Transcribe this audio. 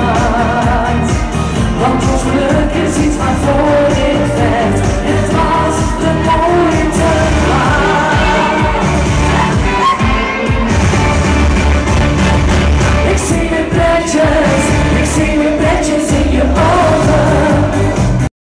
time